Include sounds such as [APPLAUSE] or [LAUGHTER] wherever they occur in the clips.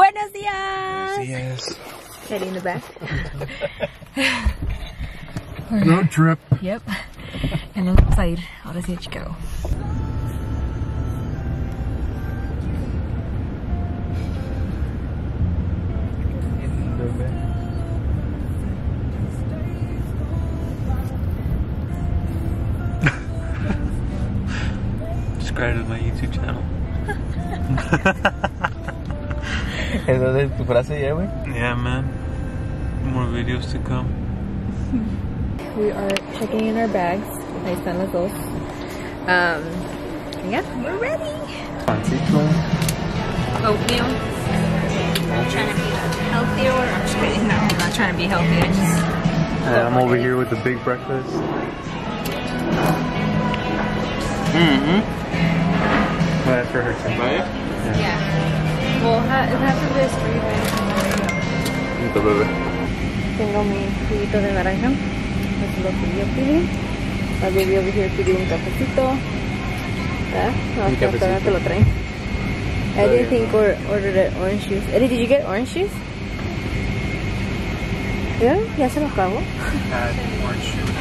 Buenos días. Yes. Getting in the back. Road trip. Yep. Ya nos vamos a ir ahora sí a Chicago. [LAUGHS] Subscribe to my YouTube channel. [LAUGHS] [LAUGHS] Esa es tu frase ya, güey. Yeah, man. More videos to come. We are checking in our bags. Ahí están los dos. Um, yeah, we're ready. Pancito. Oatmeal. I'm trying to be healthier. I'm just kidding. No, I'm not trying to be healthy. I just And I'm over here with the big breakfast. Mm-hmm. Well, that's for her too. yeah. Well, ha- it has to be for you guys. Listo, bebé. Tengo mi juguito de naranja. Eso es lo que yo pedí. La baby over here pidió un cafecito. ¿Ah? No, Un cafecito. te lo traen. I didn't think or ordered orange juice. Eddie, did you get orange juice? Yeah, ya se lo acabó.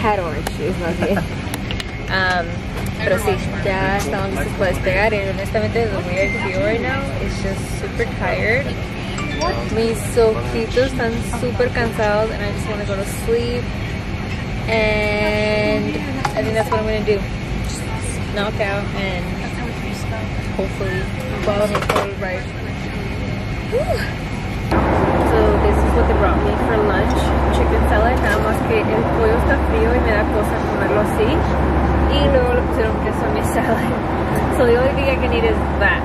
Had orange juice, más bien. [LAUGHS] Um, pero sí, ya estamos listos para despegar. Y honestamente, way I feel right now is just super tired. Mis ojitos están super cansados and I just want to go to sleep. And I think that's what I'm going to do. Just knock out and hopefully fall for right. So this is what they brought me for lunch. Chicken salad, nada más que el pollo está frío y me da cosa comerlo así. Y luego pusieron queso mi salad. [LAUGHS] So the only thing I can eat is that.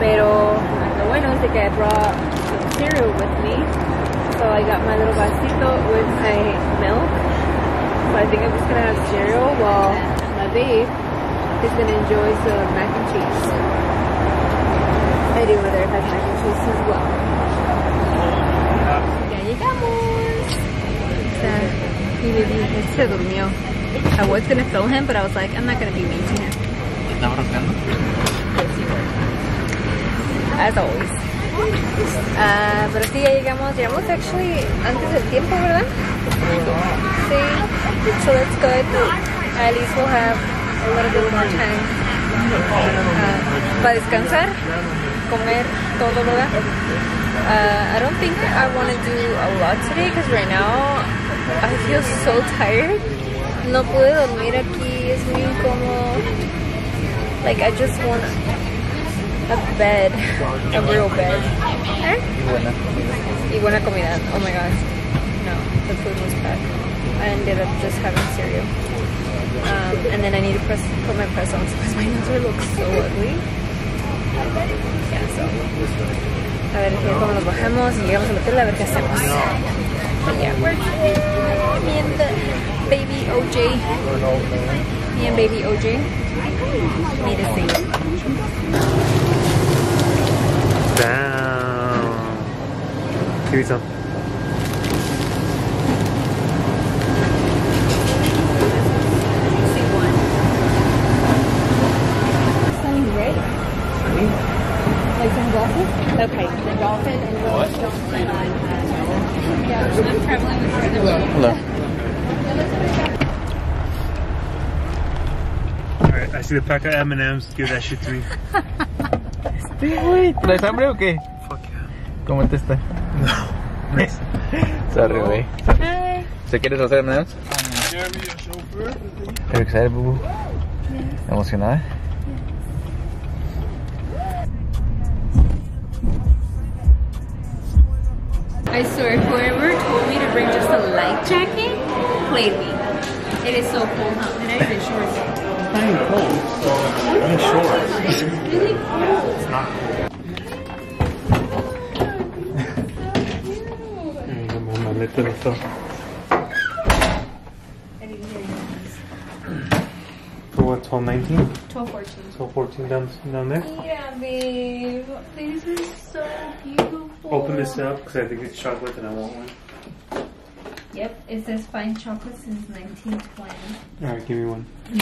Pero lo bueno es que I brought some cereal with me. So I got my little vasito with my milk. So I think I'm just gonna have cereal while my babe is gonna enjoy some mac and cheese. Eddie over there has mac and cheese as well. Ya llegamos. O sea, mi baby se durmió. I was gonna film him, but I was like, I'm not gonna be mean to him. As always. Ah, pero sí, ya llegamos. Llegamos actually antes del tiempo, ¿verdad? Sí. So that's good. At least we'll have a little bit more time ah, para descansar, comer todo, ¿verdad? Uh, I don't think I want to do a lot today because right now I feel so tired. No pude dormir aquí, es muy incómodo. Like I just want a bed, a real bed. ¿Eh? Y buena comida. Oh my gosh. No, the food was bad. I ended up just having cereal. Um, and then I need to press, put my press on because my nose look so ugly. Yeah, so. A ver ya cuando nos bajamos y llegamos al hotel a ver qué hacemos. Yeah, we're. Me and the baby OJ. Me and baby OJ. Need to sing. Down. Give me some. Sing one. Sounds great. Like some dolphin? Okay, the dolphin and what? Yeah, I'm traveling with Hello. Alright, I see the pack of M&M's. Give that shit to me. ¿Traes hambre o qué? Fuck yeah. ¿Cómo te está? No. Sorry, güey. Hi. ¿Se quieres hacer M&M's? Are you excited, boo? ¿Emocionada? I swear, whoever told me to bring just a light jacket played me. It is so cold, huh? And I even shorts. Not even cold. I'm short. It's really cold. maleta and stuff. I didn't hear you. For what, 12, 19? 12, 14. 12, 14 down, down there? Yeah, babe. This is so beautiful. Open this up because I think it's chocolate and I want one. Yep, it says fine chocolate since 1920. Alright, give me one. [LAUGHS]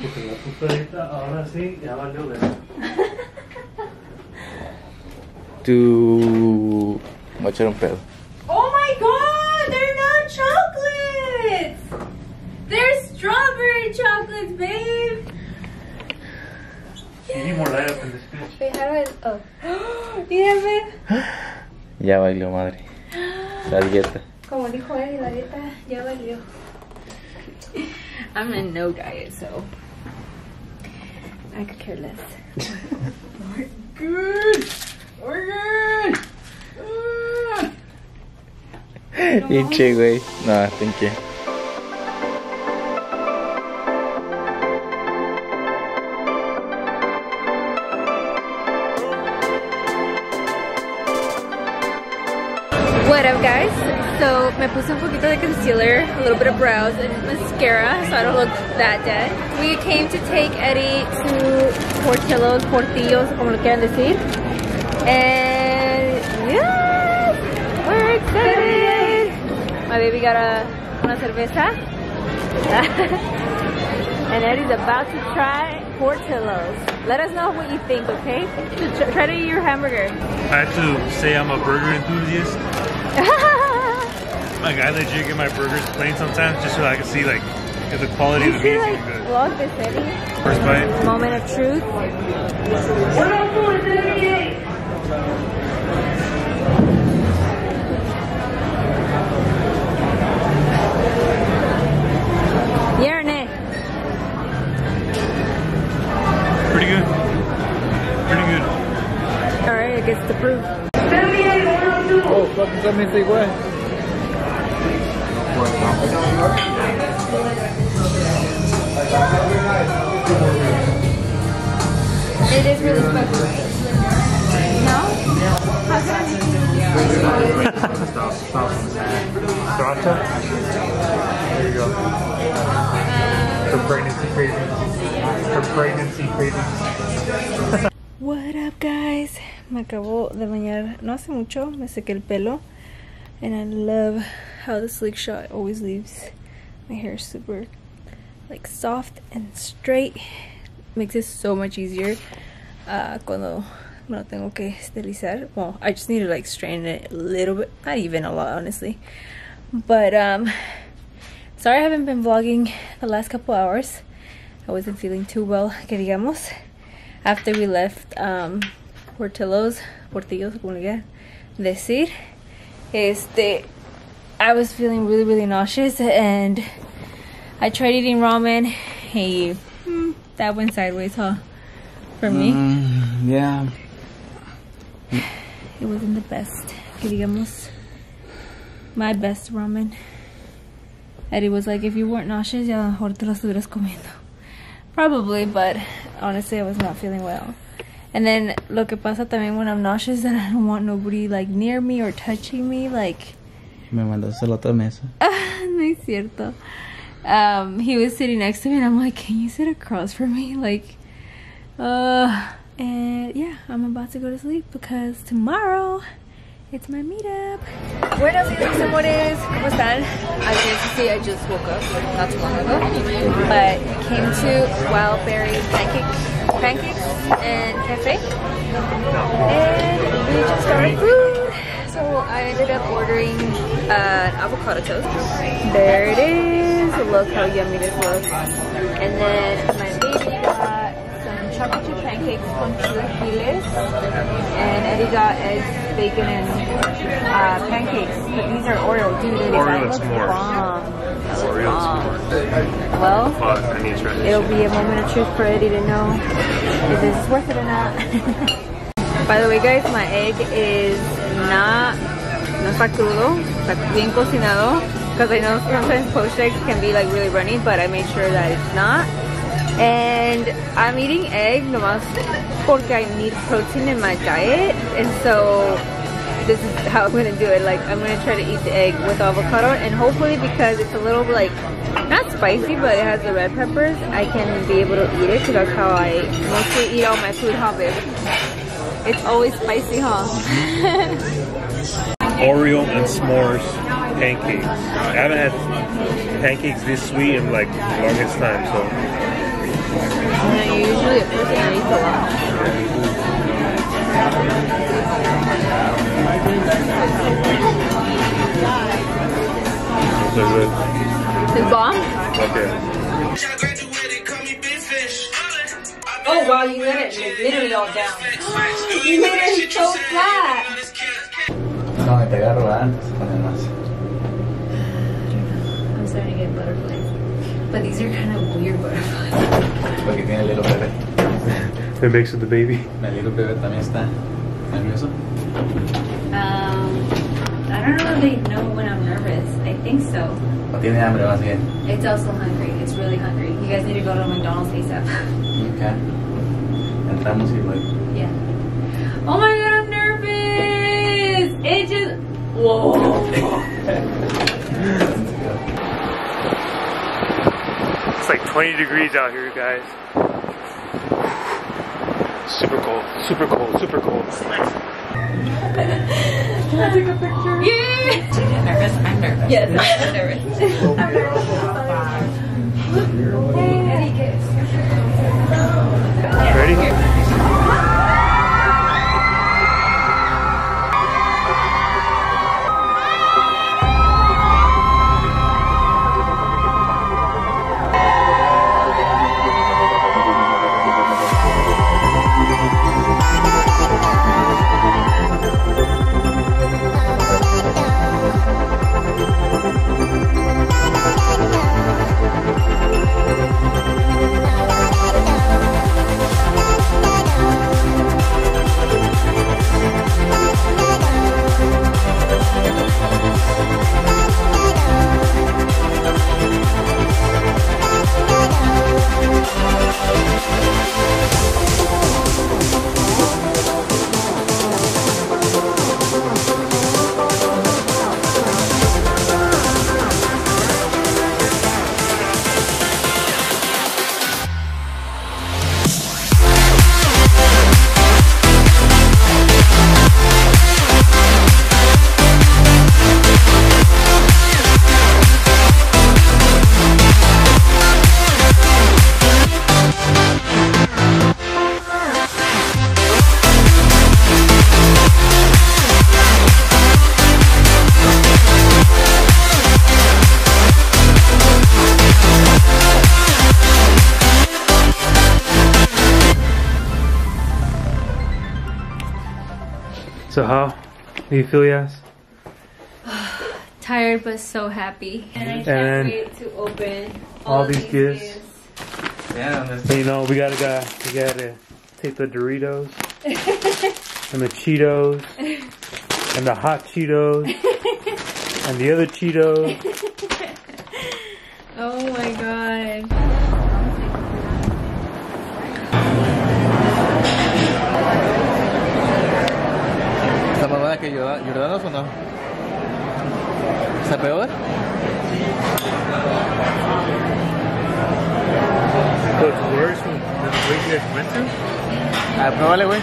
Porque la puta ahorita, ahora sí, ya valió ver. to... Voy a echar un pedo. Oh my god, they're not chocolates! They're strawberry chocolates, babe! You need more light up in this bitch. Wait, how do I. Oh. [GASPS] yeah, babe. [GASPS] Ya valió madre. La dieta. Como dijo él, la dieta ya valió. I'm in no diet, so. I could care less. Good! We're good! Pinche güey. No, thank you. What up, guys? So, me puse un poquito de concealer, a little bit of brows, and mascara, so I don't look that dead. We came to take Eddie to Portillo's, Portillos, como lo quieran decir. And, yes! We're excited! My baby got a, una cerveza. [LAUGHS] and Eddie's about to try Portillo's. Let us know what you think, okay? Try to eat your hamburger. I have to say I'm a burger enthusiast. [LAUGHS] Like I legit get my burgers plain sometimes just so I can see like if the quality You of the meat like good. vlog this, Eddie. First bite. Moment of truth. Yerne. Pretty good. Pretty good. Alright, it gets to prove. Oh, fucking something igual. It is really special. No? How can I Sriracha. There you go. Uh, For pregnancy cravings. For pregnancy cravings. [LAUGHS] Me acabo de bañar no hace mucho, me sequé el pelo and I love how the slick shot always leaves my hair super like soft and straight. Makes it so much easier uh, cuando me tengo que estilizar. Well, I just need to like straighten it a little bit, not even a lot honestly. But um sorry I haven't been vlogging the last couple hours. I wasn't feeling too well, que digamos after we left um, Portillo's, Portillos, como le quieran decir, este, I was feeling really, really nauseous and I tried eating ramen. Hey, hmm, that went sideways, huh? For me, Mm, yeah. it wasn't the best. Que digamos, my best ramen. Eddie was like, if you weren't nauseous, ya mejor te lo estuvieras comiendo. Probably, but honestly, I was not feeling well. And then lo que pasa también when I'm nauseous [LAUGHS] that I don't want nobody like near me or touching me, like Me mandaste la otra mesa. [LAUGHS] no es cierto. Um, he was sitting next to me and I'm like, can you sit across from me? Like, uh, and yeah, I'm about to go to sleep because tomorrow it's my meetup. Buenos días, mis amores. ¿Cómo están? As you can see, I just woke up not too long ago, but came to Wildberry Pancake, Pancakes and Cafe, and we just got our food. So I ended up ordering uh, an avocado toast. There it is. Look how yummy this looks. And then my chip pancakes con chilaquiles. And Eddie got eggs, bacon, and uh, pancakes. But these are Oreo. Dude, it Oreo s'mores. bomb. Oreo Bomb. Well, Fuck, I need to try it'll be a moment of truth for Eddie to know if this is worth it or not. [LAUGHS] By the way, guys, my egg is not no está crudo, está bien cocinado. Because I know sometimes poached eggs can be like really runny, but I made sure that it's not. And I'm eating egg nomás porque I need protein in my diet, and so this is how I'm gonna do it. Like I'm gonna try to eat the egg with avocado, and hopefully because it's a little like not spicy, but it has the red peppers, I can be able to eat it. Because that's how I mostly eat all my food, huh, babe? It's always spicy, huh? [LAUGHS] Oreo and s'mores pancakes. I haven't had pancakes this sweet in like the longest time, so and usually person that eats a lot. Is it? It's bomb? Okay. Oh wow, you let it literally all down. you made it so flat. No, I pegaron antes con I'm starting to get butterflies. But these are kind of It makes it the baby. El little bebé también está nervioso. Um, I don't know if they know when I'm nervous. I think so. O tiene hambre más bien. It's also hungry. It's really hungry. You guys need to go to McDonald's ASAP. Ok. Entramos y luego. yeah. Oh my god, I'm nervous! It just. Whoa! It's like 20 degrees out here, guys. Super cold, super cold, super cold. Can I take a picture? Yeah! nervous? I'm nervous. Yes, I'm nervous. I'm nervous. [LAUGHS] So how do you feel, Yas? [SIGHS] Tired but so happy. And I can't And wait to open all these gifts. Yeah, So, you know, we gotta go, we gotta take the Doritos [LAUGHS] and the Cheetos and the hot Cheetos and the other Cheetos. [LAUGHS] Oh my god. Que Jordan- Jordanos o no? ¿Está peor? Worse than the place you went to? Ah, güey.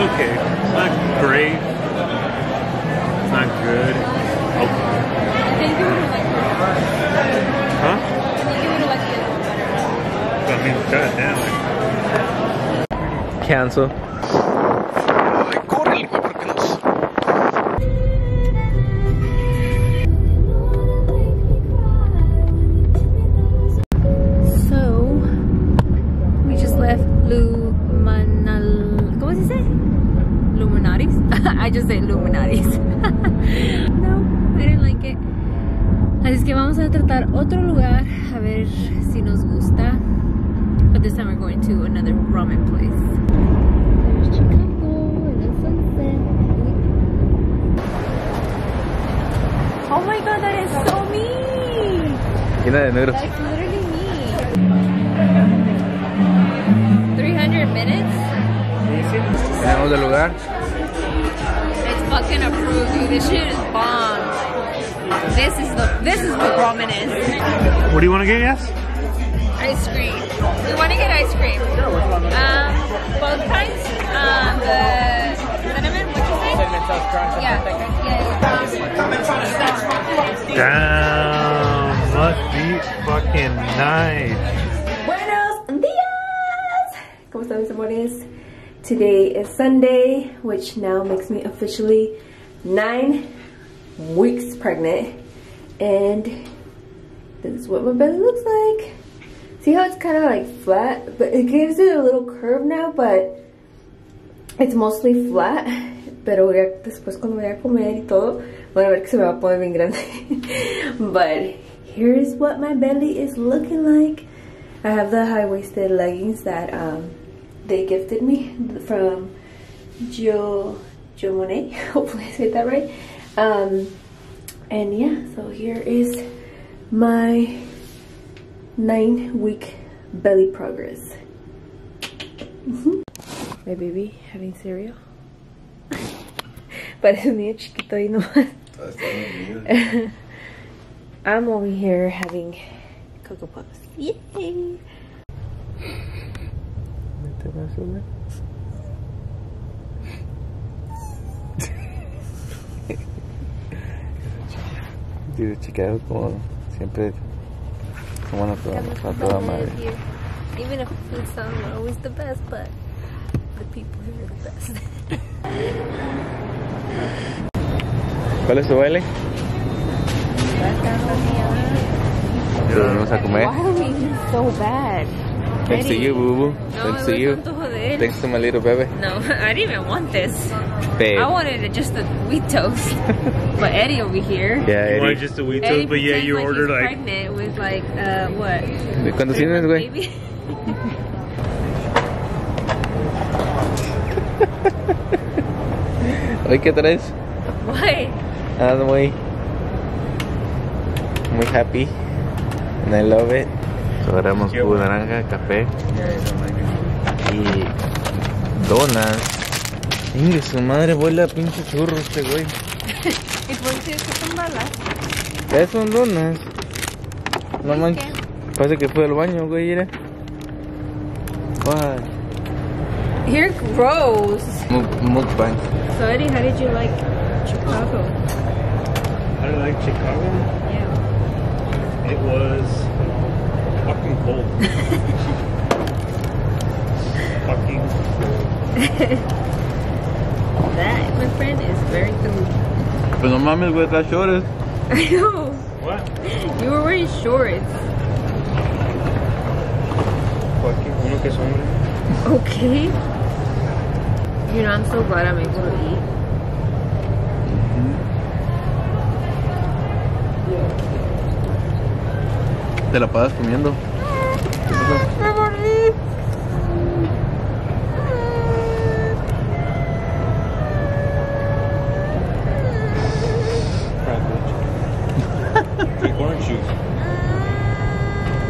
Okay. It's not great. It's not good. Okay. I think you would like Huh? I think you would like it better. I mean, goddamn. Cancel. Yeah. Yeah. yeah. Damn, must be fucking nice. Buenos días! ¿Cómo están mis amores? Today is Sunday, which now makes me officially nine weeks pregnant. And this is what my belly looks like. See how it's kind of like flat? But it gives it a little curve now, but it's mostly flat. Pero ya después cuando voy a comer y todo, van a ver que se me va a poner bien grande. [LAUGHS] but here's what my belly is looking like. I have the high-waisted leggings that um, they gifted me from Jo Jo Monet. [LAUGHS] Hopefully I said that right. Um, and yeah, so here is my nine-week belly progress. Mhm. My baby having cereal. Parece un niño chiquito ahí nomás. [LAUGHS] I'm over here having Cocoa Puffs. Yay! [LAUGHS] Digo, Chicago como siempre como a toda, a toda madre. Even if food's not always the best, but the people here are the best. [LAUGHS] ¿Cuál es su baile? Pero venimos a comer. Why are we so bad? Thanks to you, boo boo. No, Thanks to you. Thanks to my little baby. No, [LAUGHS] I didn't even want this. Babe. I wanted just a wheat toast. but Eddie over here. Yeah, You wanted Eddie. just a wheat Eddie but yeah, you like ordered he's like pregnant with like uh what? ¿De cuántos tienes, güey? [LAUGHS] ¿Hoy qué traes? Why? Ando muy, muy happy. And I love it. Agarramos jugo de naranja, café y donas. Inge, su madre vuela pinche churro este güey. [LAUGHS] ¿Y por qué es son balas? Ya son donas. No ¿Y manches. qué? Parece que fue al baño, güey, mira. What? You're gross. Muk- Mukbang. So Eddie, how did you like Chicago? How do you like Chicago? Yeah. It was fucking cold. [LAUGHS] fucking cold. That, my friend, is very true. Pues no mames, güey, traes shorts. [LAUGHS] I know. What? You were wearing shorts. Fucking uno que es hombre. Okay. You know, I'm so glad I'm able to eat. Te la pasas comiendo. ¿Qué pasó? Crap, bitch. Drink orange juice.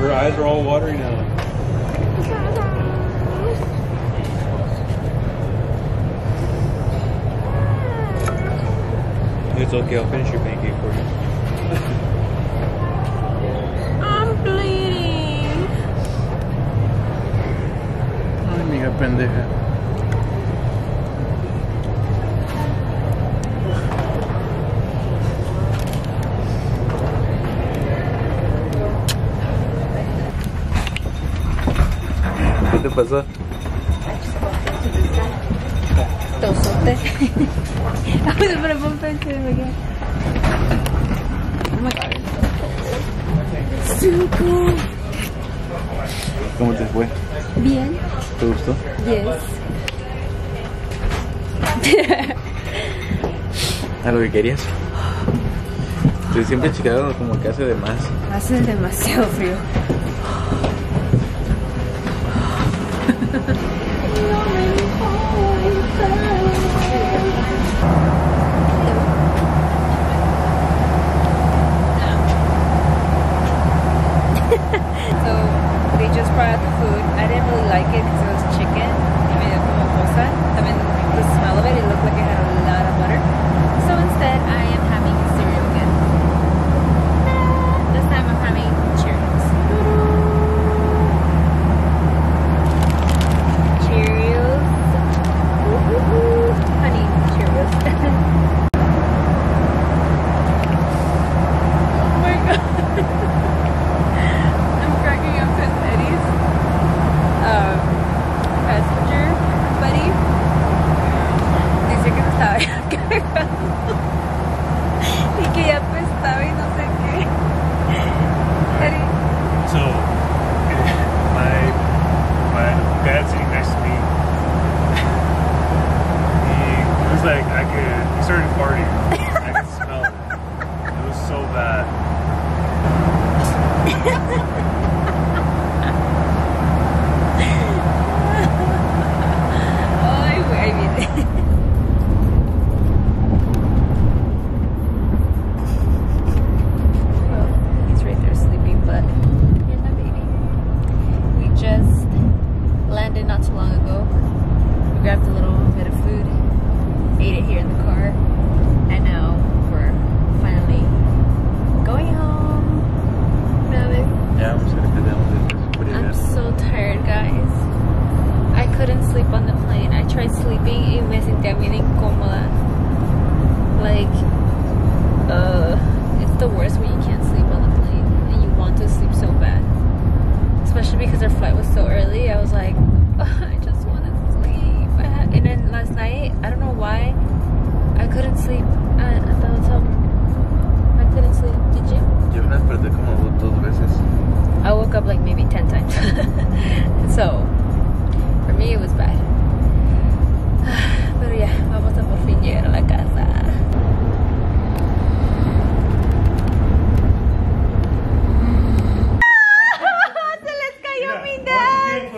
Her eyes are all watery now. It's okay, I'll finish your pancake for you. [LAUGHS] I'm bleeding. Ay, mija pendeja. ¿Qué te pasó? I was gonna bump into him again. Oh my god. So cool. ¿Cómo te fue? Bien. ¿Te gustó? Yes. ¿A lo que querías? Pues siempre Chicago como que hace de más. Hace demasiado frío. Just brought out the food. I didn't really like it because it was chicken. I mean, cosa. También the smell of it, it looked like it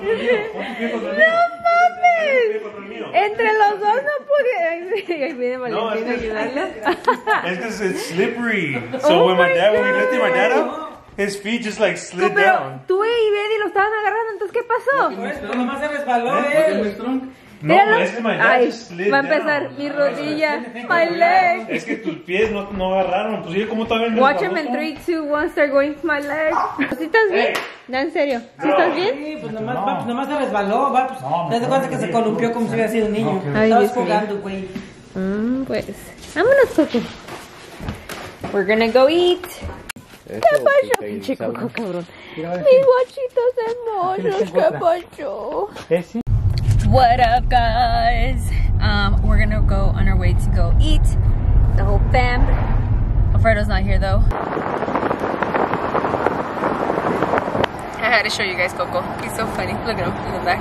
¡No mames! Entre los dos no pude. No, Valentina a es que-. It's slippery. [LAUGHS] So Oh when my my dad, when we God. lifted my dad up, his feet just like slid Pero down. tú y Betty lo estaban agarrando, entonces ¿qué pasó? Pero nomás se resbaló él. No, Míralo. es que my Ay, just slid va a empezar down. mi rodilla, my leg. Es que tus pies no, no agarraron. Pues yo como todavía me Watch him in todo. 3, 2, 1, start going to my leg. ¿Sí estás bien? No, en serio. ¿Sí estás bien? Sí, pues nomás, va, pues nomás se resbaló, va, pues, te das cuenta que se columpió como si hubiera sido un niño. Ay, Estabas jugando, güey. Mm, pues, vámonos, Coco. We're gonna go eat. ¿Qué pasó? Pinche Coco, cabrón. Mis guachitos hermosos, [LAUGHS] ¿qué pasó? What up, guys? Um, we're gonna go on our way to go eat. The whole fam. Alfredo's not here though. I had to show you guys Coco. He's so funny. Look at him in the back.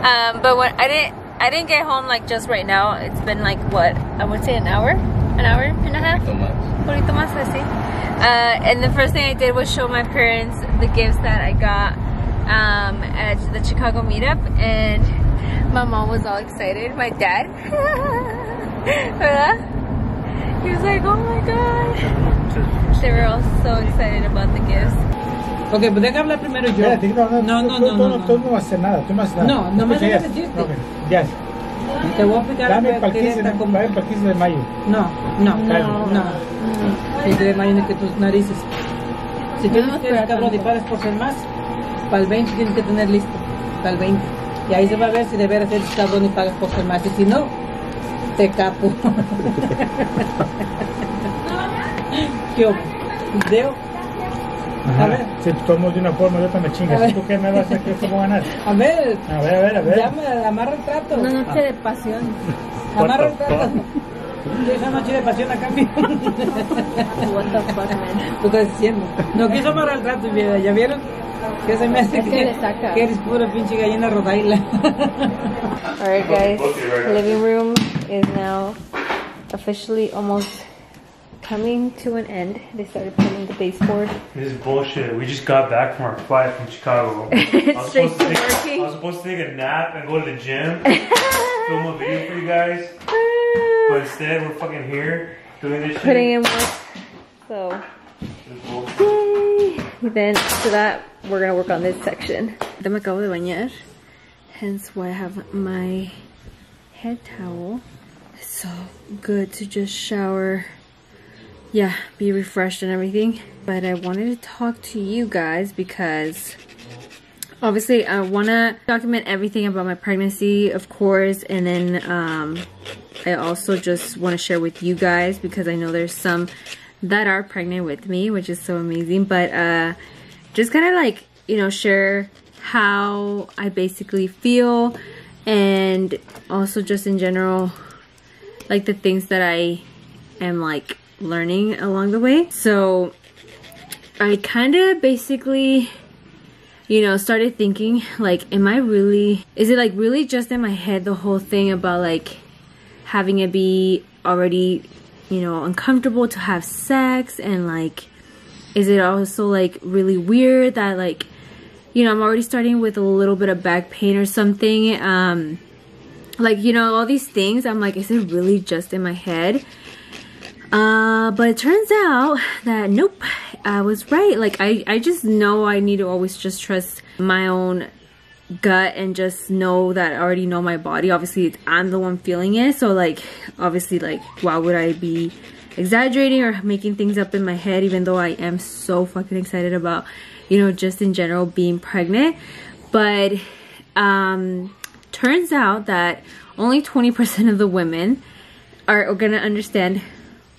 [LAUGHS] um, but when I didn't, I didn't get home like just right now. It's been like what I would say an hour, an hour and a half. Poquito más así. Uh, and the first thing I did was show my parents the gifts that I got um, at the Chicago meetup, and my mom was all excited. My dad. [LAUGHS] He was like, "Oh my god!" They were all so excited about the gifts. Ok, pues deja hablar primero yo. Espérate, no, no, No, no, tú, no, no, tú no. no vas a hacer nada, tú no vas a hacer nada. No, nomás Ok, déjame yes. decirte. Ok, yes. Te voy a explicar Dame que- el que 15, está de- como- dame para el 15 de mayo. No, no, No. no. El de mayo que tus narices. Si tú no quieres cabrón y pagas por ser más, para el 20 tienes que tener listo. Para el 20. Y ahí se va a ver si de veras eres cabrón y pagas por ser más. Y si no, te capo. [LAUGHS] ¿Qué hubo? ¿Video? Ajá. A ver. Si tomamos de una forma, de otra me chingas. ¿Tú qué me vas a hacer? ¿Cómo ganar? A ver, A ver, a ver, a ver. ya me amarra el trato. Una noche de pasión. Amarra el trato. Fuck? Y esa noche de pasión a cambio. What the fuck, man? Lo estás diciendo. No quiso amarrar el trato, mira, ¿ya vieron? Que se me hace Es que le saca. que eres pura pinche gallina rodaila. Alright, guys. Living room is now officially almost coming to an end. They started putting the baseboard. This is bullshit. We just got back from our flight from Chicago. I was [LAUGHS] Straight supposed to to take, working. I was supposed to take a nap and go to the gym, [LAUGHS] film a video for you guys, but instead we're fucking here doing this shit. Putting in work. So, yay! Then after that, we're gonna work on this section. Ya me acabo de bañar. Hence why I have my head towel. It's so good to just shower. Yeah, be refreshed and everything. But I wanted to talk to you guys because obviously I want to document everything about my pregnancy, of course, and then um, I also just want to share with you guys because I know there's some that are pregnant with me, which is so amazing. But uh, just kind of like you know share how I basically feel, and also just in general, like the things that I am like learning along the way. So I kind of basically you know, started thinking, like, am I really, is it like really just in my head the whole thing about like having it be already, you know, uncomfortable to have sex and like is it also like really weird that like you know, I'm already starting with a little bit of back pain or something. Um like, you know, all these things. I'm like, is it really just in my head? Uh, but it turns out that nope, I was right. Like I, I just know I need to always just trust my own gut and just know that I already know my body. Obviously, I'm the one feeling it. So like, obviously, like, why would I be exaggerating or making things up in my head? Even though I am so fucking excited about, you know, just in general being pregnant. But um, turns out that only 20% of the women are gonna understand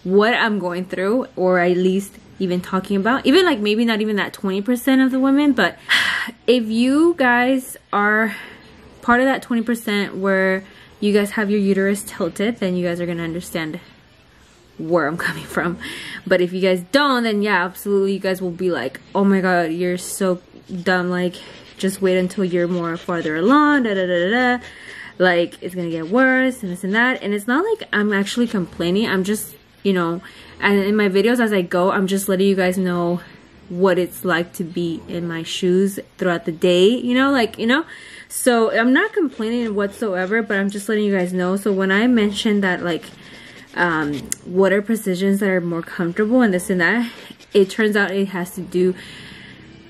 what I'm going through, or at least even talking about. Even like maybe not even that 20% of the women, but if you guys are part of that 20% where you guys have your uterus tilted, then you guys are gonna understand where I'm [LAUGHS] coming from. But if you guys don't, then yeah, absolutely, you guys will be like, oh my god, you're so dumb. Like, just wait until you're more farther along. Da da da da. da. Like, it's gonna get worse and this and that. And it's not like I'm actually complaining. I'm just you know and in my videos as i go i'm just letting you guys know what it's like to be in my shoes throughout the day you know like you know? So i'm not complaining whatsoever but i'm just letting you guys know. So when i mentioned that like um what are positions that are more comfortable and this and that it turns out it has to do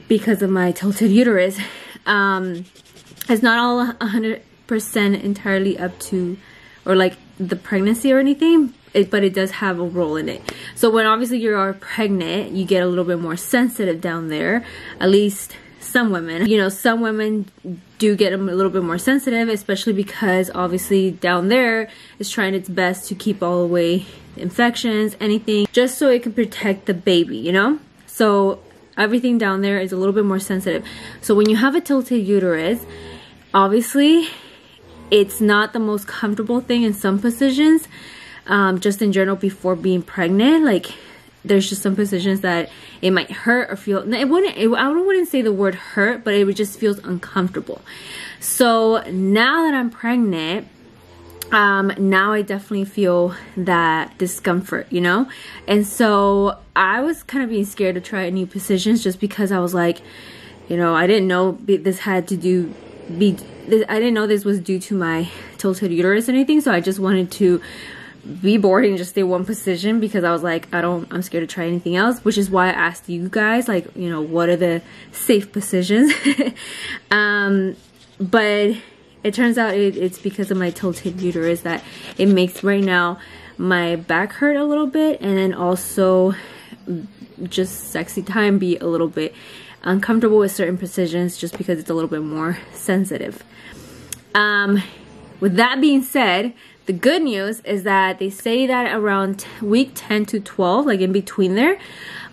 because of my tilted uterus. Um it's not all 100% entirely up to or like the pregnancy or anything it, but it does have a role in it. So when obviously you are pregnant, you get a little bit more sensitive down there. At least some women. You know, some women do get a little bit more sensitive, especially because obviously down there is trying its best to keep all away infections, anything, just so it can protect the baby, you know? So everything down there is a little bit more sensitive. So when you have a tilted uterus, obviously it's not the most comfortable thing in some positions um, just in general before being pregnant like there's just some positions that it might hurt or feel it wouldn't it, I wouldn't say the word hurt but it just feels uncomfortable so now that I'm pregnant um, now I definitely feel that discomfort, you know? And so I was kind of being scared to try new positions just because I was like, you know, I didn't know this had to do, be, this, I didn't know this was due to my tilted uterus or anything. So I just wanted to be bored and just stay one position because I was like, I don't, I'm scared to try anything else, which is why I asked you guys, like, you know, what are the safe positions? [LAUGHS] um, but it turns out it, it's because of my tilted uterus that it makes right now my back hurt a little bit and then also just sexy time be a little bit uncomfortable with certain positions just because it's a little bit more sensitive. Um, with that being said, the good news is that they say that around week 10 to 12, like in between there,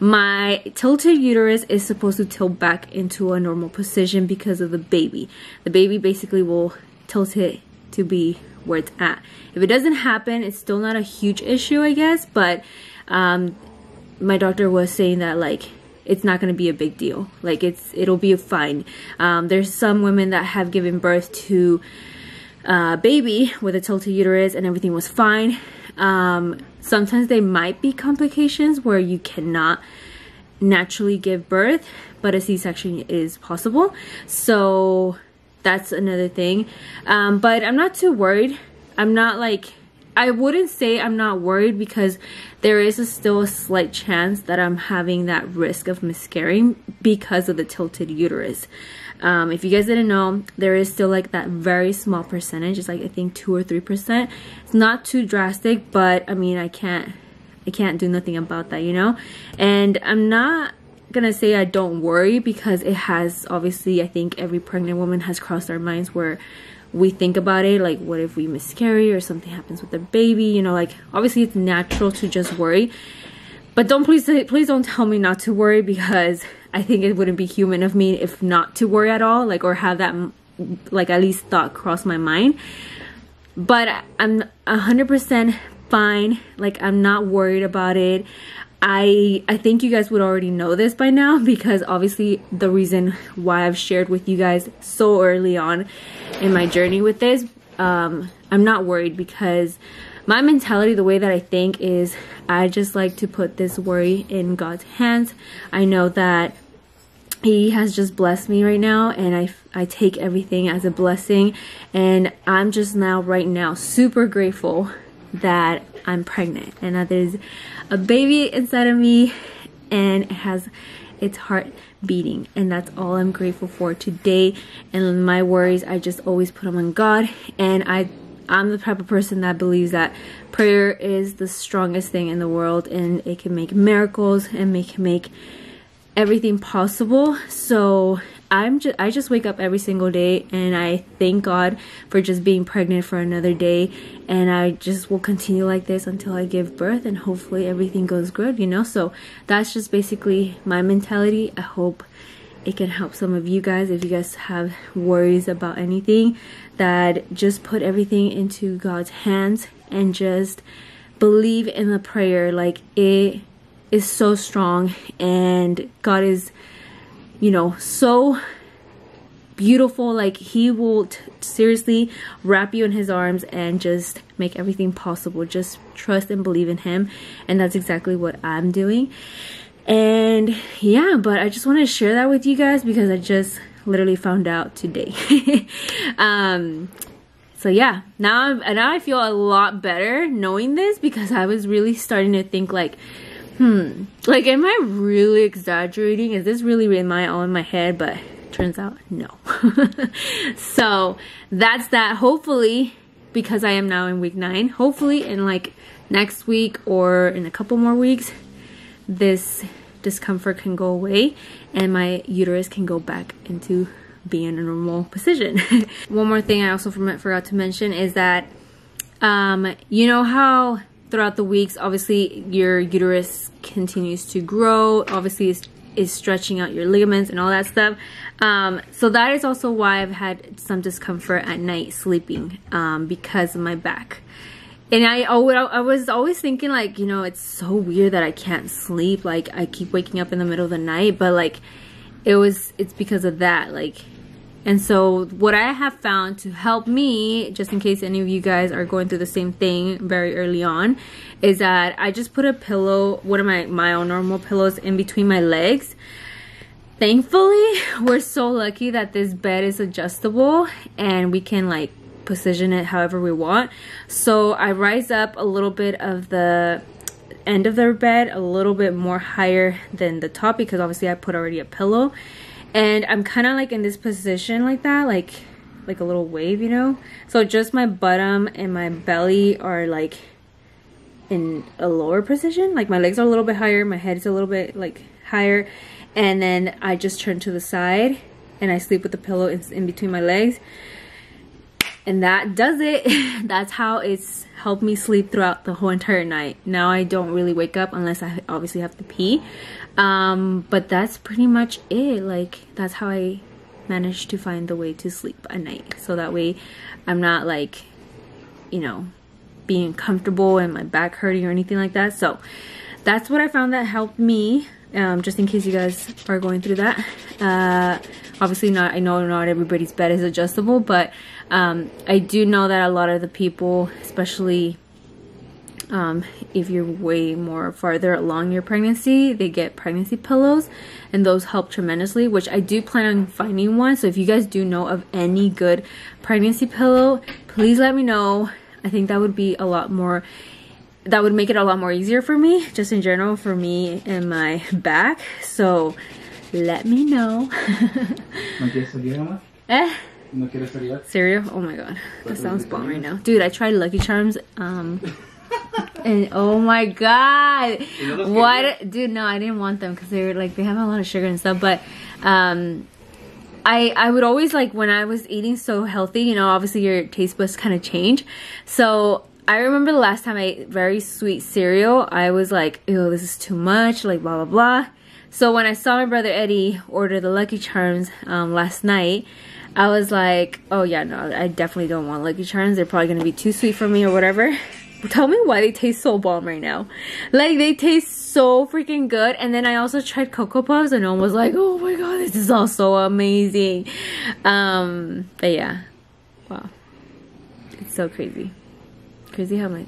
my tilted uterus is supposed to tilt back into a normal position because of the baby. The baby basically will tilt it to be where it's at. If it doesn't happen, it's still not a huge issue, I guess, but um, my doctor was saying that like it's not going to be a big deal. Like it's it'll be fine. Um, there's some women that have given birth to uh, baby with a tilted uterus and everything was fine. Um, sometimes there might be complications where you cannot naturally give birth, but a C-section is possible. So that's another thing. Um, but I'm not too worried. I'm not like, I wouldn't say I'm not worried because there is a, still a slight chance that I'm having that risk of miscarrying because of the tilted uterus. Um, if you guys didn't know, there is still like that very small percentage. It's like I think two or three percent. It's not too drastic, but I mean I can't I can't do nothing about that, you know? And I'm not gonna say I don't worry because it has obviously I think every pregnant woman has crossed our minds where we think about it like what if we miscarry or something happens with the baby you know like obviously it's natural to just worry but don't please please don't tell me not to worry because I think it wouldn't be human of me if not to worry at all, like or have that like at least thought cross my mind. But I'm 100% fine. Like I'm not worried about it. I I think you guys would already know this by now because obviously the reason why I've shared with you guys so early on in my journey with this um I'm not worried because my mentality, the way that I think is I just like to put this worry in God's hands. I know that he has just blessed me right now and I, I take everything as a blessing. And i'm just now right now super grateful that i'm pregnant and that there's a baby inside of me and it has its heart beating. And that's all i'm grateful for today. And my worries i just always put them on god. And i i'm the type of person that believes that prayer is the strongest thing in the world and it can make miracles and make make everything possible. So I'm just I just wake up every single day and I thank God for just being pregnant for another day and I just will continue like this until I give birth and hopefully everything goes good, you know? So that's just basically my mentality. I hope it can help some of you guys if you guys have worries about anything that just put everything into God's hands and just believe in the prayer like it is so strong and God is, you know, so beautiful. Like he will seriously wrap you in his arms and just make everything possible. Just trust and believe in him. And that's exactly what I'm doing. And yeah, but I just want to share that with you guys because I just literally found out today. [LAUGHS] um, so yeah, now, now I feel a lot better knowing this because I was really starting to think like, hmm, like, am I really exaggerating? Is this really in my all in my head? But turns out no. [LAUGHS] so that's that. Hopefully, because I am now in week nine, hopefully in like next week or in a couple more weeks, this discomfort can go away and my uterus can go back into being in a normal position. [LAUGHS] One more thing I also forgot to mention is that um, you know how throughout the weeks obviously your uterus continues to grow obviously is, is stretching out your ligaments and all that stuff um, so that is also why I've had some discomfort at night sleeping um, because of my back and oh, I, I was always thinking like you know it's so weird that I can't sleep like I keep waking up in the middle of the night but like it was it's because of that like and so what I have found to help me, just in case any of you guys are going through the same thing very early on, is that I just put a pillow, one of my, my own normal pillows in between my legs. Thankfully, [LAUGHS] we're so lucky that this bed is adjustable and we can like position it however we want. So I rise up a little bit of the end of their bed a little bit more higher than the top because obviously I put already a pillow. And I'm kind of like in this position like that like like a little wave you know? So just my bottom and my belly are like in a lower position. Like my legs are a little bit higher my head is a little bit like higher. And then I just turn to the side and I sleep with the pillow in, in between my legs and that does it. [LAUGHS] That's how it's helped me sleep throughout the whole entire night. Now I don't really wake up unless I obviously have to pee. Um, but that's pretty much it. Like that's how I managed to find the way to sleep at night. So that way I'm not like you know being comfortable and my back hurting or anything like that. So that's what I found that helped me um, just in case you guys are going through that. Uh, obviously not I know not everybody's bed is adjustable but um, I do know that a lot of the people especially um, if you're way more farther along your pregnancy they get pregnancy pillows and those help tremendously which I do plan on finding one. So if you guys do know of any good pregnancy pillow please let me know. I think that would be a lot more that would make it a lot more easier for me just in general for me and my back. So let me know. [LAUGHS] Eh? Cereal oh my god. That sounds bomb right now. Dude I tried Lucky Charms um and oh my god. What? Dude no i didn't want them because they were like they have a lot of sugar and stuff but um I, I would always like when I was eating so healthy, you know, obviously your taste buds kind of change. So I remember the last time I ate very sweet cereal, I was like, ew, this is too much, like blah, blah, blah. So when I saw my brother Edi order the Lucky Charms um, last night, I was like, oh yeah, no, I definitely don't want Lucky Charms. They're probably going to be too sweet for me or whatever [LAUGHS] tell me why they taste so bomb right now. Like they taste so freaking good. And then I also tried Cocoa Puffs and I was like, oh my god, this is all so amazing. Um, but yeah, wow, it's so crazy. Crazy how my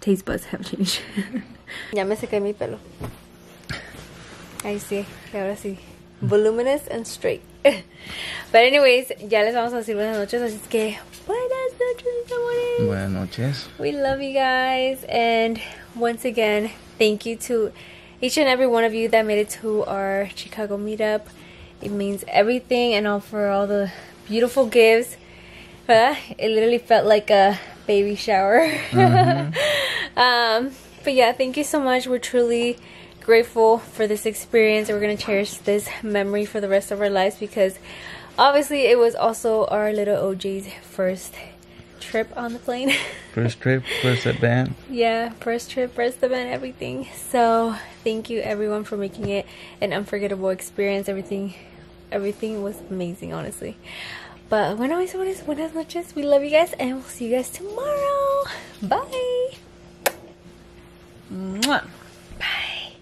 taste buds have changed. [LAUGHS] ya me sequé mi pelo. Ahí sí, que ahora sí. Voluminous and straight. [LAUGHS] But anyways, ya les vamos a decir buenas noches, así es que buenas noches, mis amores. Buenas noches. We love you guys. And once again, thank you to each and every one of you that made it to our Chicago meetup. It means everything and all for all the beautiful gifts. It literally felt like a baby shower. [LAUGHS] um, but yeah, thank you so much. We're truly grateful for this experience. We're going to cherish this memory for the rest of our lives because obviously it was also our little OJ's first trip on the plane. [LAUGHS] First trip, first event. yeah, first trip, first event, everything. So thank you everyone for making it an unforgettable experience. Everything, everything was amazing, honestly. But bueno, mis amores, buenas noches. We love you guys and we'll see you guys tomorrow. Bye. Mwah. Bye.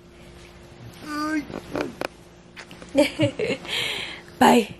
[LAUGHS] Bye.